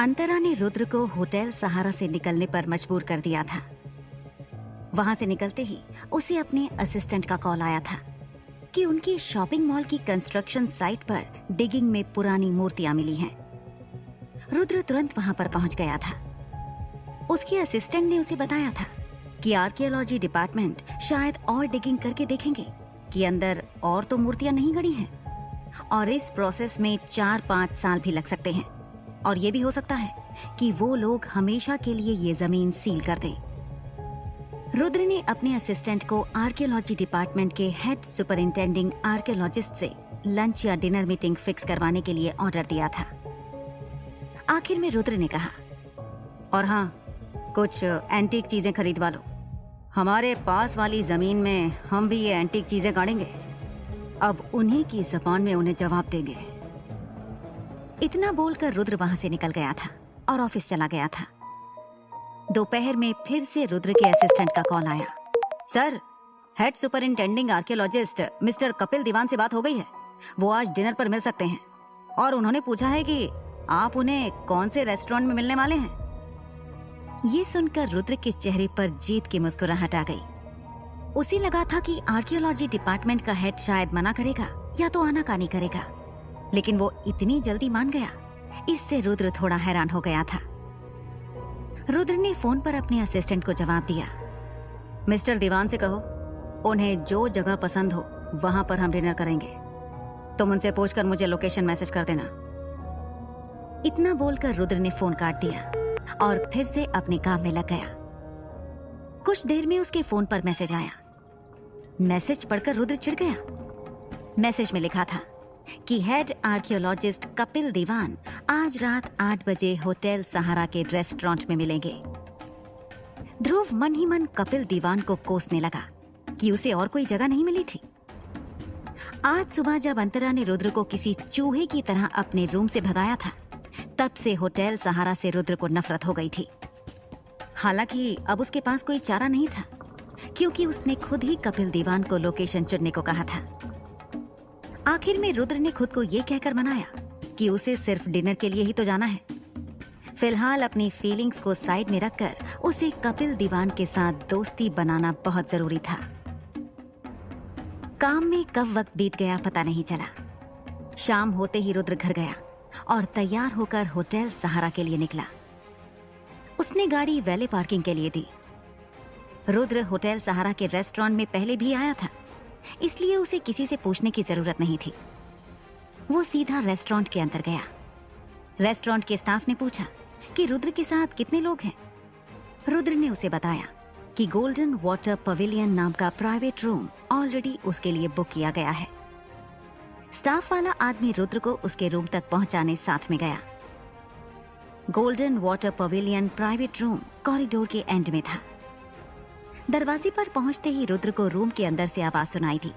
अंतरा ने रुद्र को होटल सहारा से निकलने पर मजबूर कर दिया था। वहाँ से निकलते ही उसे अपने असिस्टेंट का कॉल आया था कि उनकी शॉपिंग मॉल की कंस्ट्रक्शन साइट पर डिगिंग में पुरानी मूर्तियाँ मिली हैं। रुद्र तुरंत वहाँ पर पहुँच गया था। उसके असिस्टेंट ने उसे बताया था कि आर्कियोलॉजी डिपार्टमेंट शायद और डिगिंग करके देखेंगे कि अंदर और तो मूर्तियाँ नहीं गड़ी हैं और इस प्रोसेस में चार पाँच साल भी लग सकते हैं। और ये भी हो सकता है कि वो लोग हमेशा के लिए ये ज़मीन सील कर दें। रुद्र ने अपने असिस्टेंट को आर्कियोलॉजी डिपार्टमेंट के हेड सुपरिंटेंडिंग आर्कियोलॉजिस्ट से लंच या डिनर मीटिंग फिक्स करवाने के लिए ऑर्डर दिया था। आखिर में रुद्र ने कहा, और हाँ कुछ एंटीक चीज़ें खरीदवा लो। हमारे पास वाली ज़मीन में हम भी ये एंटीक चीज़ें गाड़ेंगे। अब उन्हीं की जबान में उन्हें जवाब देंगे। इतना बोलकर रुद्र वहाँ से निकल गया था और ऑफ़िस चला गया था। दोपहर में फिर से रुद्र के असिस्टेंट का कॉल आया। Sir head superintending archaeologist mister Kapil Diwan से बात हो गई है। वो आज डिनर पर मिल सकते हैं। और उन्होंने पूछा है कि आप उन्हें कौन से रेस्टोरेंट में मिलने वाले हैं? ये सुनकर रुद्र के चेहरे पर जीत की मुस्कुराहट आ गई। उसे लगा था कि आर्कियोलॉजी डिपार्टमेंट का हेड शायद मना करेगा या तो आना आनाकानी करेगा। लेकिन वो इतनी जल्दी मान गया। इससे रुद्र थोड़ा हैरान हो गया था। रुद्र ने फ़ोन पर अपने असिस्टेंट को जवाब दिया। मिस्टर दीवान से कहो, उन्हें जो जगह पसंद हो, वहाँ पर हम डिनर करेंगे। तुम उनसे पूछकर मुझे लोकेशन मैसेज कर देना। इतना बोलकर रुद्र ने फ़ोन काट दिया और फिर से अपने काम में लग गया। कुछ देर में उसके फ़ोन पर मैसेज आया। मैसेज पढ़कर रुद्र चिढ़ गया। मैसेज में लिखा था कि हेड आर्कियोलॉजिस्ट कपिल दीवान आज रात आठ बजे होटल सहारा के रेस्टोरेंट में मिलेंगे। ध्रुव मन ही मन कपिल दीवान को कोसने लगा कि उसे और कोई जगह नहीं मिली थी। आज सुबह जब अंतरा ने रुद्र को किसी चूहे की तरह अपने रूम से भगाया था, तब से होटल सहारा से रुद्र को नफरत हो गई थी। हालाँकि अब उसके पास कोई चारा नहीं था, क्योंकि उसने खुद ही कपिल दीवान को लोकेशन चुनने को कहा था। आखिर में रुद्र ने खुद को ये कहकर मनाया कि उसे सिर्फ़ डिनर के लिए ही तो जाना है। फ़िलहाल अपनी फीलिंग्स को साइड में रखकर उसे कपिल दीवान के साथ दोस्ती बनाना बहुत ज़रूरी था। काम में कब वक्त बीत गया पता नहीं चला। शाम होते ही रुद्र घर गया और तैयार होकर होटल सहारा के लिए निकला। उसने गाड़ी वैले पार्किंग के लिए दी। रुद्र होटल सहारा के रेस्टोरेंट में पहले भी आया था। इसलिए उसे किसी से पूछने की ज़रूरत नहीं थी। वो सीधा रेस्टोरेंट के अंदर गया। रेस्टोरेंट के स्टाफ ने पूछा कि रुद्र के साथ कितने लोग हैं? रुद्र ने उसे बताया कि गोल्डन वाटर पवेलियन नाम का प्राइवेट रूम ऑलरेडी उसके लिए बुक किया गया है। स्टाफ वाला आदमी रुद्र को उसके रूम तक पहुँचाने साथ में गया। Golden water pavilion private room corridor के एंड में था। दरवाजे पर पहुँचते ही रुद्र को रूम के अंदर से आवाज़ सुनाई दी।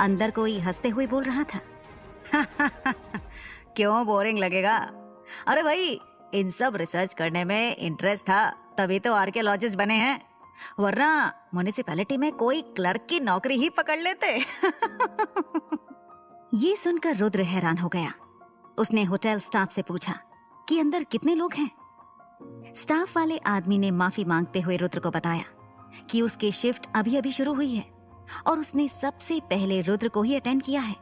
अंदर कोई हँसते हुए बोल रहा था। क्यों बोरिंग लगेगा? अरे भाई, इन सब रिसर्च करने में इंटरेस्ट था, तभी तो आर्कियोलॉजिस्ट बने हैं। वरना म्यूनिसिपैलिटी में कोई क्लर्क की नौकरी ही पकड़ लेते। ये सुनकर रुद्र हैरान हो गया। उसने होटल स्टाफ से पूछा कि अंदर कितने लोग हैं? स्टाफ वाले आदमी ने माफ़ी मांगते हुए रुद्र को बताया। कि उसकी शिफ्ट अभी अभी शुरू हुई है और उसने सबसे पहले रुद्र को ही अटेंड किया है।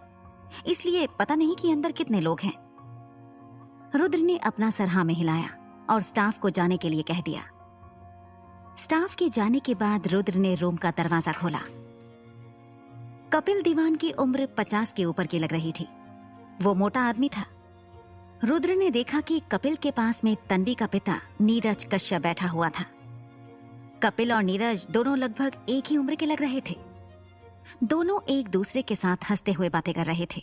इसलिए पता नहीं कि अंदर कितने लोग हैं। रुद्र ने अपना सरहा में हिलाया और स्टाफ को जाने के लिए कह दिया। स्टाफ के जाने के बाद रुद्र ने रूम का दरवाज़ा खोला। कपिल दीवान की उम्र पचास के ऊपर की लग रही थी। वो मोटा आदमी था। रुद्र ने देखा कि कपिल के पास में तंडी का पिता नीरज कश्यप बैठा हुआ था। कपिल और नीरज दोनों लगभग एक ही उम्र के लग रहे थे। दोनों एक दूसरे के साथ हँसते हुए बातें कर रहे थे।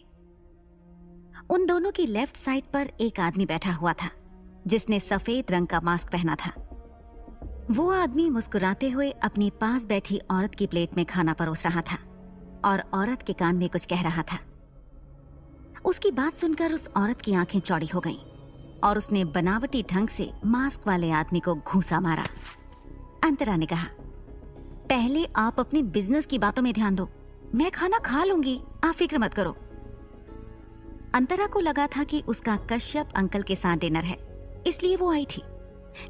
उन दोनों की लेफ़्ट साइड पर एक आदमी बैठा हुआ था, जिसने सफ़ेद रंग का मास्क पहना था। वो आदमी मुस्कुराते हुए अपनी पास बैठी औरत की प्लेट में खाना परोस रहा था और औरत के कान में कुछ कह रहा था। उसकी बात सुनकर उस औरत की आँखें चौड़ी हो गईं और उसने बनावटी ढंग से मास्क वाले आदमी को घूसा मारा। अंतरा ने कहा, पहले आप अपने बिज़नेस की बातों में ध्यान दो। मैं खाना खा लूँगी। आप फ़िक्र मत करो। अंतरा को लगा था कि उसका कश्यप अंकल के साथ डिनर है, इसलिए वो आई थी।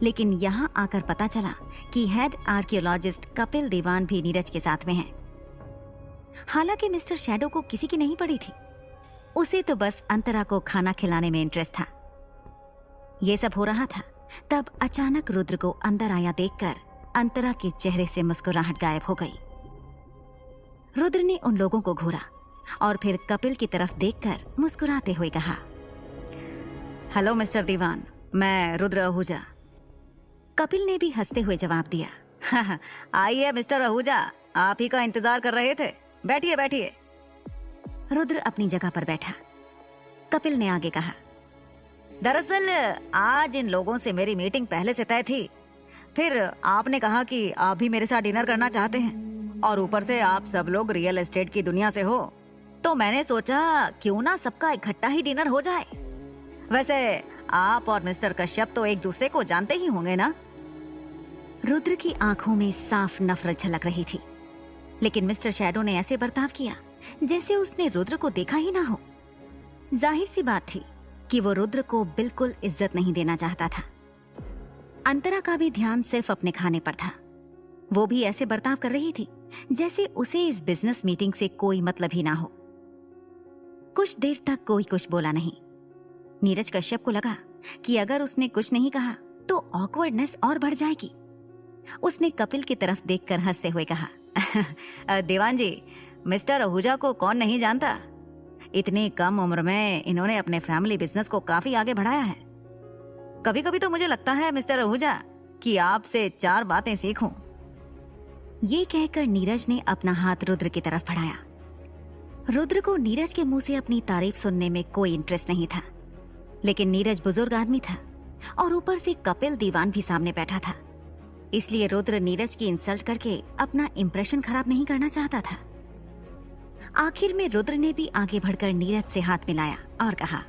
लेकिन यहाँ आकर पता चला कि हेड आर्कियोलॉजिस्ट कपिल देवान भी नीरज के साथ में है। हालाँकि मिस्टर शेडो को किसी की नहीं पड़ी थी। उसे तो बस अंतरा को खाना खिलाने में इंटरेस्ट था। ये सब हो रहा था, तब अचानक रुद्र को अंदर आया देखकर अंतरा के चेहरे से मुस्कुराहट गायब हो गई। रुद्र ने उन लोगों को घूरा और फिर कपिल की तरफ़ देखकर मुस्कुराते हुए कहा, हेलो, मिस्टर दीवान, मैं रुद्र आहूजा कपिल ने भी हँसते हुए जवाब दिया आइए मिस्टर आहूजा आप ही का इंतज़ार कर रहे थे। बैठिए बैठिए। रुद्र अपनी जगह पर बैठा। कपिल ने आगे कहा, दरअसल, आज इन लोगों से मेरी मीटिंग पहले से तय थी। फिर आपने कहा कि आप भी मेरे साथ डिनर करना चाहते हैं और ऊपर से आप सब लोग रियल एस्टेट की दुनिया से हो। तो मैंने सोचा, क्यों ना सबका इकट्ठा ही डिनर हो जाए? वैसे, आप और मिस्टर कश्यप तो एक दूसरे को जानते ही होंगे ना? रुद्र की आँखों में साफ़ नफरत झलक रही थी। लेकिन मिस्टर शैडो ने ऐसे बर्ताव किया, जैसे उसने रुद्र को देखा ही ना हो। ज़ाहिर सी बात थी कि वो रुद्र को बिल्कुल इज़्ज़त नहीं देना चाहता था। अंतरा का भी ध्यान सिर्फ़ अपने खाने पर था। वो भी ऐसे बर्ताव कर रही थी, जैसे उसे इस बिज़नेस मीटिंग से कोई मतलब ही ना हो। कुछ देर तक कोई कुछ बोला नहीं। नीरज कश्यप को लगा कि अगर उसने कुछ नहीं कहा तो ऑकवर्डनेस और बढ़ जाएगी। उसने कपिल की तरफ़ देखकर हँसते हुए कहा देवान जी, मिस्टर आहूजा को कौन नहीं जानता? इतनी कम उम्र में इन्होंने अपने फैमिली बिज़नेस को काफ़ी आगे बढ़ाया है। कभी कभी तो मुझे लगता है, मिस्टर आहूजा कि आपसे चार बातें सीखूं। ये कहकर नीरज ने अपना हाथ रुद्र की तरफ़ बढ़ाया। रुद्र को नीरज के मुँह से अपनी तारीफ़ सुनने में कोई इंटरेस्ट नहीं था, लेकिन नीरज बुज़ुर्ग आदमी था और ऊपर से कपिल दीवान भी सामने बैठा था। इसलिए रुद्र नीरज की इंसल्ट करके अपना इंप्रेशन खराब नहीं करना चाहता था। आखिर में रुद्र ने भी आगे बढ़कर नीरज से हाथ मिलाया और कहा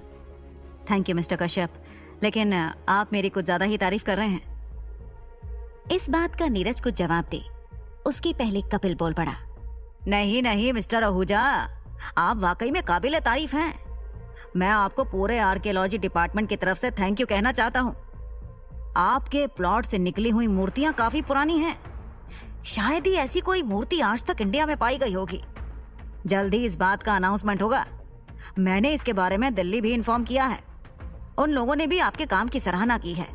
थैंक यू मिस्टर कश्यप लेकिन आप मेरी कुछ ज़्यादा ही तारीफ़ कर रहे हैं। इस बात का नीरज को जवाब दे। उसके पहले कपिल बोल पड़ा, नहीं नहीं, मिस्टर आहूजा आप वाकई में काबिल तारीफ़ हैं। मैं आपको पूरे आर्कियोलॉजी डिपार्टमेंट की तरफ़ से थैंक यू कहना चाहता हूँ। आपके प्लॉट से निकली हुई मूर्तियाँ काफ़ी पुरानी हैं। शायद ही ऐसी कोई मूर्ति आज तक इंडिया में पाई गई होगी। जल्द ही इस बात का अनाउंसमेंट होगा। मैंने इसके बारे में दिल्ली भी इन्फॉर्म किया है। उन लोगों ने भी आपके काम की सराहना की है।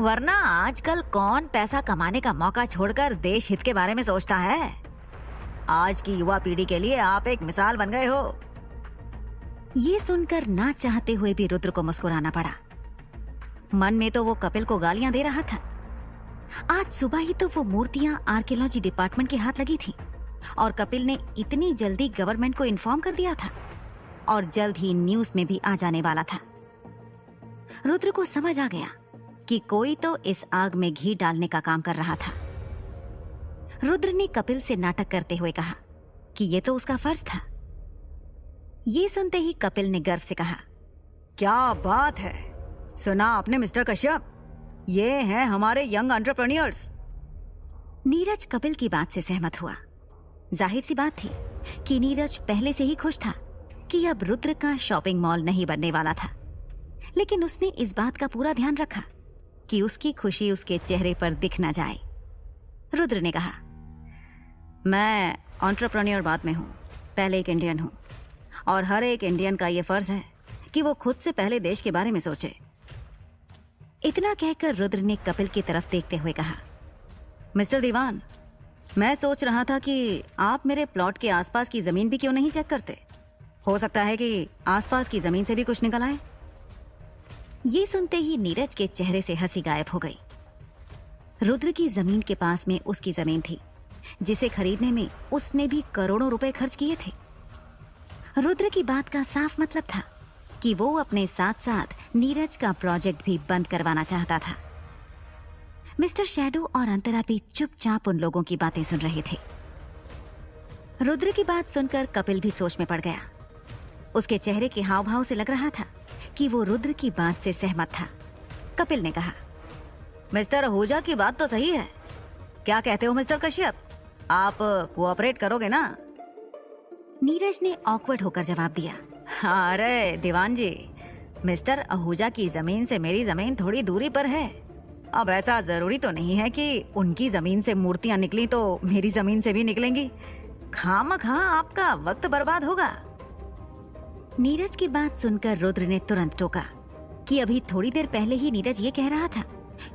वरना आजकल कौन पैसा कमाने का मौका छोड़कर देश हित के बारे में सोचता है? आज की युवा पीढ़ी के लिए आप एक मिसाल बन गए हो। ये सुनकर ना चाहते हुए भी रुद्र को मुस्कुराना पड़ा। मन में तो वो कपिल को गालियाँ दे रहा था। आज सुबह ही तो वो मूर्तियाँ आर्कियोलॉजी डिपार्टमेंट के हाथ लगी थी और कपिल ने इतनी जल्दी गवर्नमेंट को इन्फॉर्म कर दिया था और जल्द ही न्यूज़ में भी आ जाने वाला था। रुद्र को समझ आ गया कि कोई तो इस आग में घी डालने का काम कर रहा था। रुद्र ने कपिल से नाटक करते हुए कहा कि ये तो उसका फ़र्ज़ था। ये सुनते ही कपिल ने गर्व से कहा क्या बात है। सुना आपने मिस्टर कश्यप? ये हैं हमारे यंग एंटरप्रेन्योर्स। नीरज कपिल की बात से सहमत हुआ। ज़ाहिर सी बात थी कि नीरज पहले से ही खुश था कि अब रुद्र का शॉपिंग मॉल नहीं बनने वाला था। लेकिन उसने इस बात का पूरा ध्यान रखा कि उसकी खुशी उसके चेहरे पर दिख ना जाए। रुद्र ने कहा, मैं ऑन्टरप्रन्योर बाद में हूँ, पहले एक इंडियन हूँ, और हर एक इंडियन का यह फ़र्ज़ है कि वो खुद से पहले देश के बारे में सोचे। इतना कहकर रुद्र ने कपिल की तरफ़ देखते हुए कहा, मिस्टर दीवान, मैं सोच रहा था कि आप मेरे प्लॉट के आसपास की ज़मीन भी क्यों नहीं चेक करते? हो सकता है कि आसपास की ज़मीन से भी कुछ निकल आए। ये सुनते ही नीरज के चेहरे से हँसी गायब हो गई। रुद्र की ज़मीन के पास में उसकी ज़मीन थी, जिसे खरीदने में उसने भी करोड़ों रुपए खर्च किए थे। रुद्र की बात का साफ़ मतलब था कि वो अपने साथ साथ नीरज का प्रोजेक्ट भी बंद करवाना चाहता था। मिस्टर शैडो और अंतरा भी चुपचाप उन लोगों की बातें सुन रहे थे। रुद्र की बात सुनकर कपिल भी सोच में पड़ गया। उसके चेहरे के हाव भाव से लग रहा था कि वो रुद्र की बात से सहमत था। कपिल ने कहा, मिस्टर आहूजा की बात तो सही है। क्या कहते हो, मिस्टर कश्यप? आप कोऑपरेट करोगे ना? नीरज ने ऑकवर्ड होकर जवाब दिया, अरे दीवान जी मिस्टर आहूजा की ज़मीन से मेरी ज़मीन थोड़ी दूरी पर है। अब ऐसा ज़रूरी तो नहीं है कि उनकी ज़मीन से मूर्तियाँ निकली तो मेरी ज़मीन से भी निकलेंगी। खाम खा आपका वक्त बर्बाद होगा। नीरज की बात सुनकर रुद्र ने तुरंत टोका कि अभी थोड़ी देर पहले ही नीरज ये कह रहा था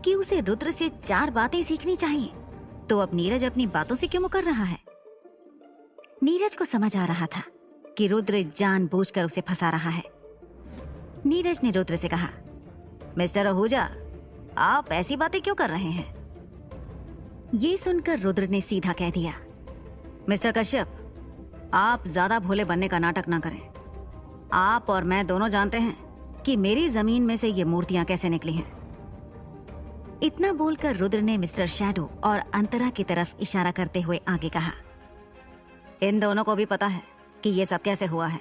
कि उसे रुद्र से चार बातें सीखनी चाहिए। तो अब नीरज अपनी बातों से क्यों मुकर रहा है? नीरज को समझ आ रहा था कि रुद्र जानबूझकर उसे फंसा रहा है। नीरज ने रुद्र से कहा, मिस्टर आहूजा आप ऐसी बातें क्यों कर रहे हैं? ये सुनकर रुद्र ने सीधा कह दिया, मिस्टर कश्यप, आप ज़्यादा भोले बनने का नाटक ना करें। आप और मैं दोनों जानते हैं कि मेरी ज़मीन में से ये मूर्तियाँ कैसे निकली हैं। इतना बोलकर रुद्र ने मिस्टर शैडो और अंतरा की तरफ़ इशारा करते हुए आगे कहा, इन दोनों को भी पता है कि ये सब कैसे हुआ है।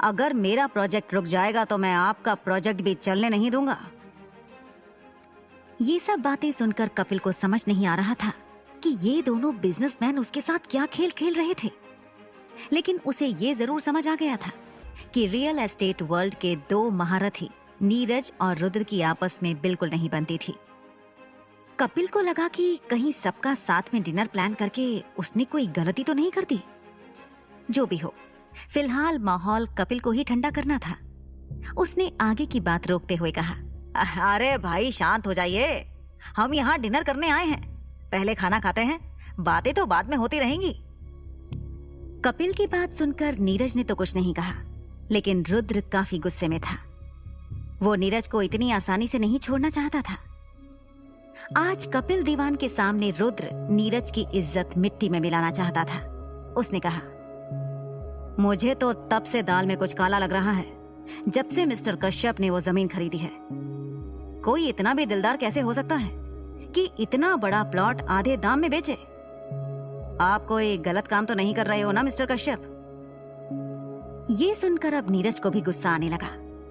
अगर मेरा प्रोजेक्ट रुक जाएगा तो मैं आपका प्रोजेक्ट भी चलने नहीं दूँगा। ये सब बातें सुनकर कपिल को समझ नहीं आ रहा था कि ये दोनों बिजनेसमैन उसके साथ क्या खेल खेल रहे थे। लेकिन उसे ये ज़रूर समझ आ गया था कि रियल एस्टेट वर्ल्ड के दो महारथी, नीरज और रुद्र की आपस में बिल्कुल नहीं बनती थी। कपिल को लगा कि कहीं सबका साथ में डिनर प्लान करके उसने कोई गलती तो नहीं कर दी। जो भी हो, फ़िलहाल माहौल कपिल को ही ठंडा करना था। उसने आगे की बात रोकते हुए कहा, अरे भाई, शांत हो जाइए। हम यहाँ डिनर करने आए हैं। पहले खाना खाते हैं, बातें तो बाद में होती रहेंगी। कपिल की बात सुनकर नीरज ने तो कुछ नहीं कहा। लेकिन रुद्र काफ़ी गुस्से में था। वो नीरज को इतनी आसानी से नहीं छोड़ना चाहता था। आज कपिल दीवान के सामने रुद्र नीरज की इज़्ज़त मिट्टी में मिलाना चाहता था। उसने कहा, मुझे तो तब से दाल में कुछ काला लग रहा है, जब से मिस्टर कश्यप ने वो ज़मीन खरीदी है। कोई इतना भी दिलदार कैसे हो सकता है कि इतना बड़ा प्लॉट आधे दाम में बेचे? आप कोई गलत काम तो नहीं कर रहे हो ना, मिस्टर कश्यप? ये सुनकर अब नीरज को भी गुस्सा आने लगा।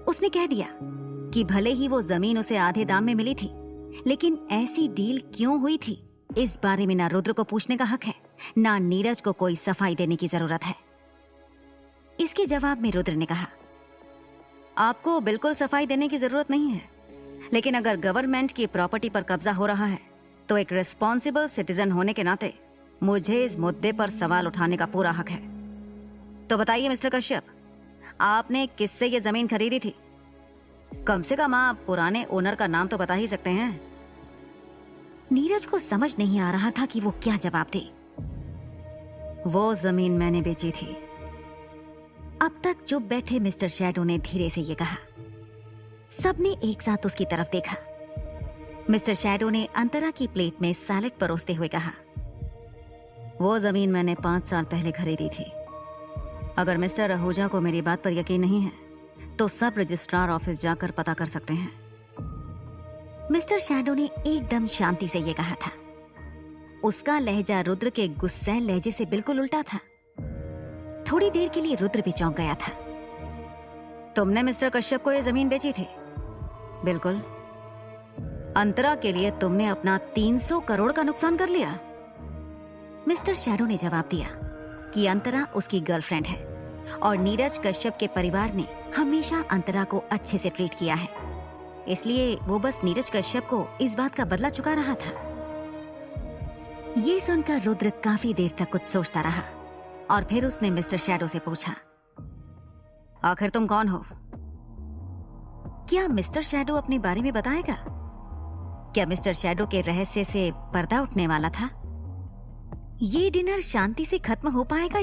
उसने कह दिया कि भले ही वो ज़मीन उसे आधे दाम में मिली थी, लेकिन ऐसी डील क्यों हुई थी? इस बारे में ना रुद्र को पूछने का हक है, ना नीरज को कोई सफ़ाई देने की ज़रूरत है। इसके जवाब में रुद्र ने कहा, आपको बिल्कुल सफ़ाई देने की ज़रूरत नहीं है, लेकिन अगर गवर्नमेंट की प्रॉपर्टी पर कब्जा हो रहा है तो एक रिस्पॉन्सिबल सिटीजन होने के नाते मुझे इस मुद्दे पर सवाल उठाने का पूरा हक है। तो बताइए, मिस्टर कश्यप, आपने किससे ये ज़मीन खरीदी थी? कम से कम आप पुराने ओनर का नाम तो बता ही सकते हैं। नीरज को समझ नहीं आ रहा था कि वो क्या जवाब दे। वो ज़मीन मैंने बेची थी। अब तक चुप बैठे मिस्टर शैडो ने धीरे से ये कहा, सबने एक साथ उसकी तरफ़ देखा। मिस्टर शैडो ने अंतरा की प्लेट में सैलेड परोसते हुए कहा, वो ज़मीन मैंने पाँच साल पहले खरीदी थी। अगर मिस्टर आहूजा को मेरी बात पर यकीन नहीं है तो सब रजिस्ट्रार ऑफ़िस जाकर पता कर सकते हैं। मिस्टर शैडो ने एकदम शांति से यह कहा था। उसका लहजा रुद्र के गुस्से लहजे से बिल्कुल उल्टा था। थोड़ी देर के लिए रुद्र भी चौंक गया था। तुमने मिस्टर कश्यप को यह ज़मीन बेची थी? बिल्कुल। अंतरा के लिए तुमने अपना 300 करोड़ का नुकसान कर लिया। मिस्टर शैडो ने जवाब दिया कि अंतरा उसकी गर्लफ्रेंड है। और नीरज कश्यप के परिवार ने हमेशा अंतरा को अच्छे से ट्रीट किया है। इसलिए वो बस नीरज कश्यप को इस बात का बदला चुका रहा था। ये सुनकर रुद्र काफ़ी देर तक कुछ सोचता रहा और फिर उसने मिस्टर शैडो से पूछा, आखिर तुम कौन हो? क्या मिस्टर शैडो अपने बारे में बताएगा? क्या मिस्टर शैडो के रहस्य से पर्दा उठने वाला था? ये डिनर शांति से खत्म हो पाएगा